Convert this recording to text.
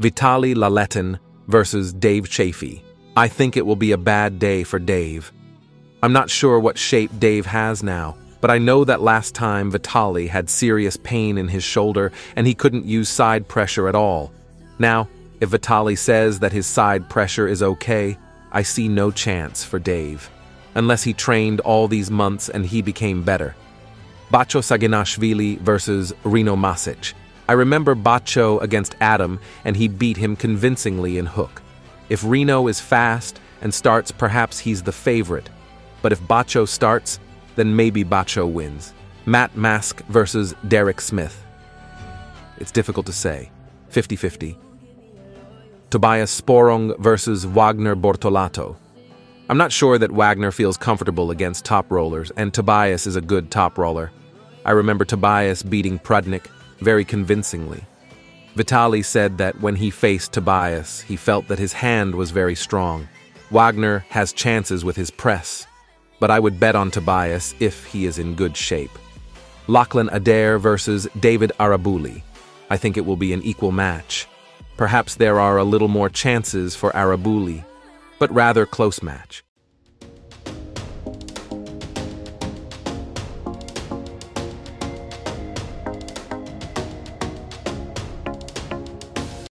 Vitaly Laletin versus Dave Chaffee. I think it will be a bad day for Dave. I'm not sure what shape Dave has now, but I know that last time Vitaly had serious pain in his shoulder and he couldn't use side pressure at all. Now, if Vitaly says that his side pressure is okay, I see no chance for Dave. Unless he trained all these months and he became better. Bacho Saginashvili versus Rino Masic. I remember Bacho against Adam and he beat him convincingly in hook. If Rino is fast and starts, perhaps he's the favorite. But if Bacho starts, then maybe Bacho wins. Matt Mask versus Derek Smith. It's difficult to say. 50 50. Tobias Sporrong versus Wagner Bortolato. I'm not sure that Wagner feels comfortable against top rollers, and Tobias is a good top roller. I remember Tobias beating Prudnik very convincingly. Vitaly said that when he faced Tobias, he felt that his hand was very strong. Wagner has chances with his press, but I would bet on Tobias if he is in good shape. Lachlan Adair versus David Arabuli. I think it will be an equal match. Perhaps there are a little more chances for Arabuli, but rather close match.